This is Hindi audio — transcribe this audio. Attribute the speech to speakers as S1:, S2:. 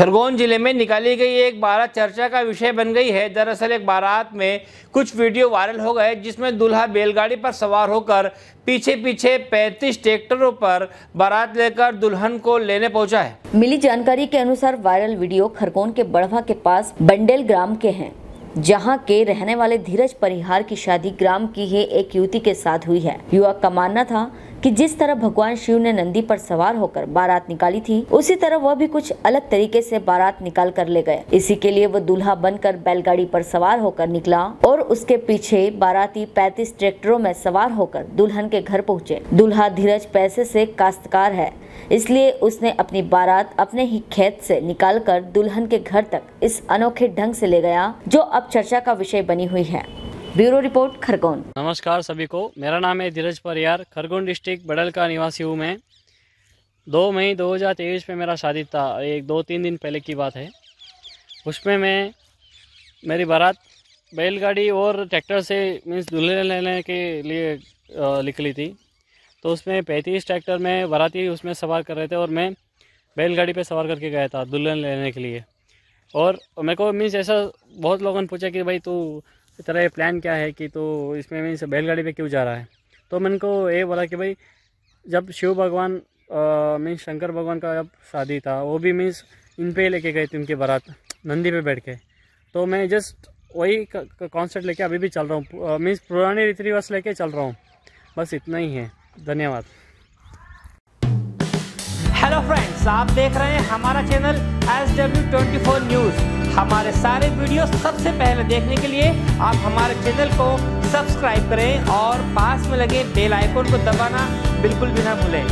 S1: खरगोन ज़िले में निकाली गई एक बारात चर्चा का विषय बन गई है। दरअसल एक बारात में कुछ वीडियो वायरल हो गए, जिसमें दूल्हा बैलगाड़ी पर सवार होकर पीछे पीछे 35 ट्रैक्टरों पर बारात लेकर दुल्हन को लेने पहुँचा है।
S2: मिली जानकारी के अनुसार वायरल वीडियो खरगोन के बड़वा के पास बंडेल ग्राम के हैं। जहाँ के रहने वाले धीरज परिहार की शादी ग्राम की ही एक युवती के साथ हुई है। युवक का मानना था कि जिस तरह भगवान शिव ने नंदी पर सवार होकर बारात निकाली थी, उसी तरह वह भी कुछ अलग तरीके से बारात निकाल कर ले गए। इसी के लिए वह दूल्हा बनकर बैलगाड़ी पर सवार होकर निकला और उसके पीछे बाराती 35 ट्रैक्टरों में सवार होकर दुल्हन के घर पहुँचे। दूल्हा धीरज पैसे से काश्तकार है, इसलिए उसने अपनी बारात अपने ही खेत से निकालकर दुल्हन के घर तक इस अनोखे ढंग से ले गया, जो अब चर्चा का विषय बनी हुई है। Bureau report, Khargone.
S3: नमस्कार सभी को। मेरा नाम है धीरज परियार। खरगोन डिस्ट्रिक्ट बडल का निवासी हूँ मैं। दो मई 2023 में मेरा शादी था एक दो तीन दिन पहले की बात है। उसमें मैं, मेरी बारात बैलगाड़ी और ट्रैक्टर से मीन्स दूल्हे लेने के लिए निकली थी। तो उसमें पैंतीस ट्रैक्टर में बाराती उसमें सवार कर रहे थे और मैं बैलगाड़ी पे सवार करके गया था दुल्हन लेने के लिए। और मेरे को मीन्स ऐसा बहुत लोगों ने पूछा कि भाई तू तेरा ये प्लान क्या है कि तो इसमें मीन्स बैलगाड़ी पे क्यों जा रहा है? तो मैंने को ये बोला कि भाई, जब शिव भगवान मीन्स शंकर भगवान का जब शादी था, वो भी मीन्स इन पे लेके गए थे उनकी बारात, नंदी पे बैठ के। तो मैं जस्ट वही कॉन्सेप्ट लेके अभी भी चल रहा हूँ। मीन्स पुरानी रीति रिवाज लेके चल रहा हूँ। बस इतना ही है। धन्यवाद।
S1: हेलो फ्रेंड्स आप देख रहे हैं हमारा channel S W twenty four news हमारे सारे वीडियो सबसे पहले देखने के लिए आप हमारे चैनल को सब्सक्राइब करें और पास में लगे बेल आइकन को दबाना बिल्कुल भी ना भूलें।